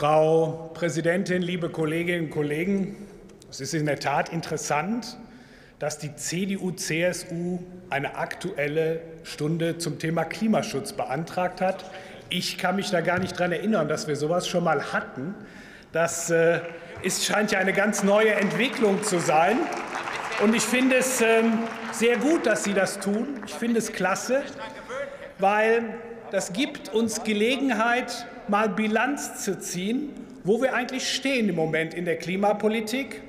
Frau Präsidentin, liebe Kolleginnen und Kollegen! Es ist in der Tat interessant, dass die CDU-CSU eine Aktuelle Stunde zum Thema Klimaschutz beantragt hat. Ich kann mich da gar nicht daran erinnern, dass wir sowas schon mal hatten. Das äh, ist, scheint ja eine ganz neue Entwicklung zu sein. Und ich finde es ähm, sehr gut, dass Sie das tun. Ich finde es klasse, weil das gibt uns Gelegenheit, mal Bilanz zu ziehen, wo wir eigentlich stehen im Moment in der Klimapolitik.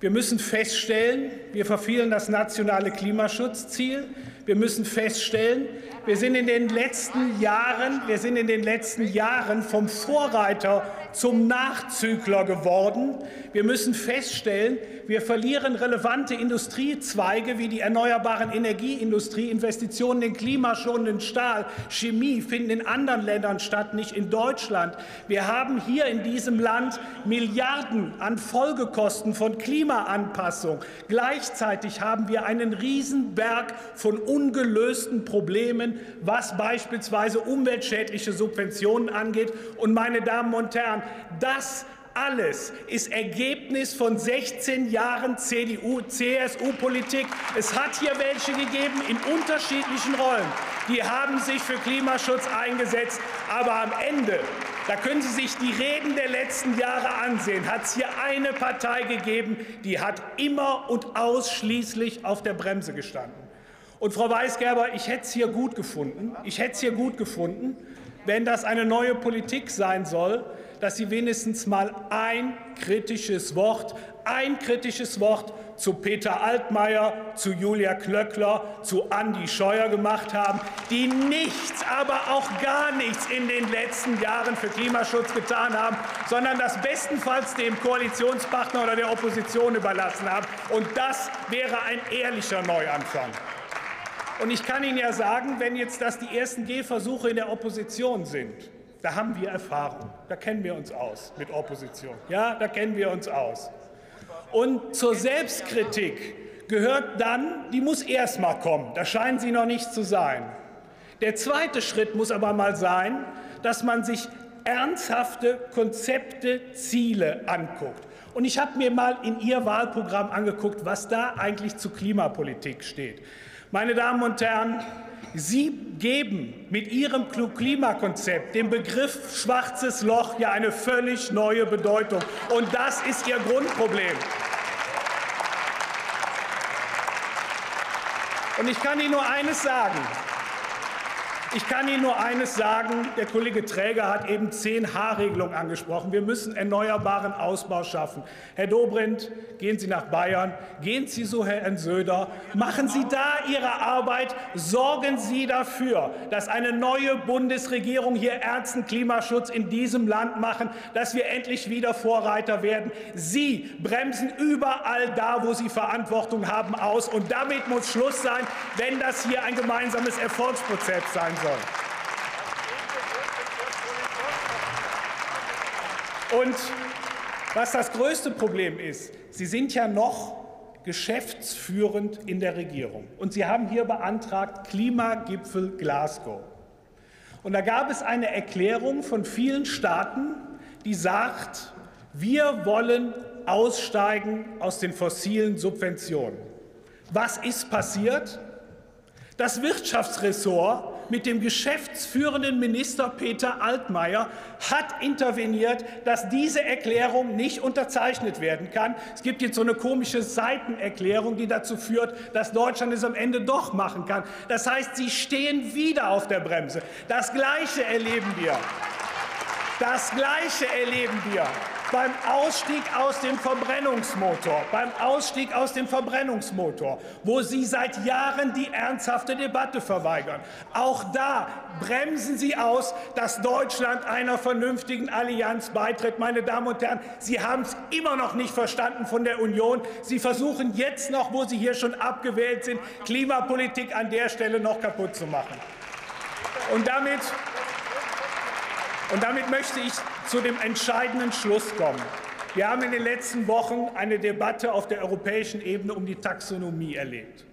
Wir müssen feststellen, wir verfehlen das nationale Klimaschutzziel. Wir müssen feststellen, wir sind in den letzten Jahren, wir sind in den letzten Jahren vom Vorreiter zum Nachzügler geworden. Wir müssen feststellen, wir verlieren relevante Industriezweige wie die erneuerbaren Energieindustrie. Investitionen in klimaschonenden Stahl, Chemie finden in anderen Ländern statt, nicht in Deutschland. Wir haben hier in diesem Land Milliarden an Folgekosten von Klimaanpassung. Gleichzeitig haben wir einen Riesenberg von ungelösten Problemen, was beispielsweise umweltschädliche Subventionen angeht. Und meine Damen und Herren, das alles ist Ergebnis von 16 Jahren CDU-CSU-Politik. Es hat hier welche gegeben in unterschiedlichen Rollen. Die haben sich für Klimaschutz eingesetzt. Aber am Ende, da können Sie sich die Reden der letzten Jahre ansehen, hat es hier eine Partei gegeben, die hat immer und ausschließlich auf der Bremse gestanden. Und Frau Weisgerber, ich hätte es hier gut gefunden, ich hätte es hier gut gefunden, wenn das eine neue Politik sein soll, dass Sie wenigstens mal ein kritisches Wort, ein kritisches Wort zu Peter Altmaier, zu Julia Klöckler, zu Andi Scheuer gemacht haben, die nichts, aber auch gar nichts in den letzten Jahren für Klimaschutz getan haben, sondern das bestenfalls dem Koalitionspartner oder der Opposition überlassen haben. Und das wäre ein ehrlicher Neuanfang. Und ich kann Ihnen ja sagen, wenn jetzt das die ersten Gehversuche in der Opposition sind, da haben wir Erfahrung, da kennen wir uns aus mit Opposition. Ja, da kennen wir uns aus. Und zur Selbstkritik gehört dann, die muss erst mal kommen. Da scheinen Sie noch nicht zu sein. Der zweite Schritt muss aber mal sein, dass man sich ernsthafte Konzepte, Ziele anguckt. Und ich habe mir mal in Ihr Wahlprogramm angeguckt, was da eigentlich zu Klimapolitik steht. Meine Damen und Herren, Sie geben mit Ihrem Klimakonzept dem Begriff schwarzes Loch ja eine völlig neue Bedeutung. Und das ist Ihr Grundproblem. Und ich kann Ihnen nur eines sagen. Ich kann Ihnen nur eines sagen. Der Kollege Träger hat eben 10H-Regelung angesprochen. Wir müssen erneuerbaren Ausbau schaffen. Herr Dobrindt, gehen Sie nach Bayern. Gehen Sie so, Herr Söder. Machen Sie da Ihre Arbeit. Sorgen Sie dafür, dass eine neue Bundesregierung hier ernsten Klimaschutz in diesem Land machen, dass wir endlich wieder Vorreiter werden. Sie bremsen überall da, wo Sie Verantwortung haben, aus. Und damit muss Schluss sein, wenn das hier ein gemeinsames Erfolgsprozess sein soll. Und was das größte Problem ist, Sie sind ja noch geschäftsführend in der Regierung. Und Sie haben hier beantragt Klimagipfel Glasgow. Und da gab es eine Erklärung von vielen Staaten, die sagt, wir wollen aussteigen aus den fossilen Subventionen. Was ist passiert? Das Wirtschaftsressort mit dem geschäftsführenden Minister Peter Altmaier hat interveniert, dass diese Erklärung nicht unterzeichnet werden kann. Es gibt jetzt so eine komische Seitenerklärung, die dazu führt, dass Deutschland es am Ende doch machen kann. Das heißt, sie stehen wieder auf der Bremse. Das Gleiche erleben wir. Das Gleiche erleben wir beim Ausstieg aus dem Verbrennungsmotor, beim Ausstieg aus dem Verbrennungsmotor, wo Sie seit Jahren die ernsthafte Debatte verweigern. Auch da bremsen Sie aus, dass Deutschland einer vernünftigen Allianz beitritt. Meine Damen und Herren, Sie haben es immer noch nicht verstanden von der Union. Sie versuchen jetzt noch, wo Sie hier schon abgewählt sind, Klimapolitik an der Stelle noch kaputt zu machen. Und damit und damit möchte ich zu dem entscheidenden Schluss kommen. Wir haben in den letzten Wochen eine Debatte auf der europäischen Ebene um die Taxonomie erlebt.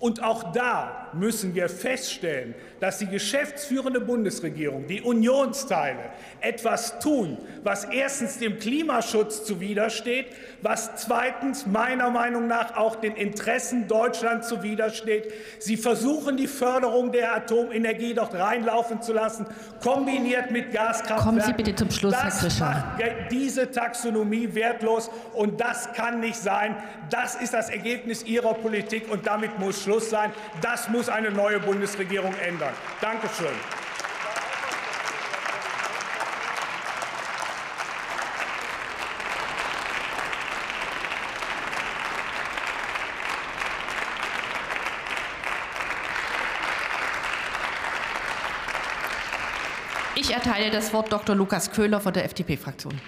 Und auch da müssen wir feststellen, dass die geschäftsführende Bundesregierung, die Unionsteile, etwas tun, was erstens dem Klimaschutz zuwidersteht, was zweitens meiner Meinung nach auch den Interessen Deutschlands zuwidersteht. Sie versuchen, die Förderung der Atomenergie dort reinlaufen zu lassen, kombiniert mit Gaskraftwerken. Kommen Sie bitte zum Schluss, das Herr Krischer. macht diese Taxonomie wertlos, und das kann nicht sein. Das ist das Ergebnis Ihrer Politik, und damit muss Schluss sein. Das muss eine neue Bundesregierung ändern. Dankeschön. Ich erteile das Wort Dr. Lukas Köhler von der FDP-Fraktion.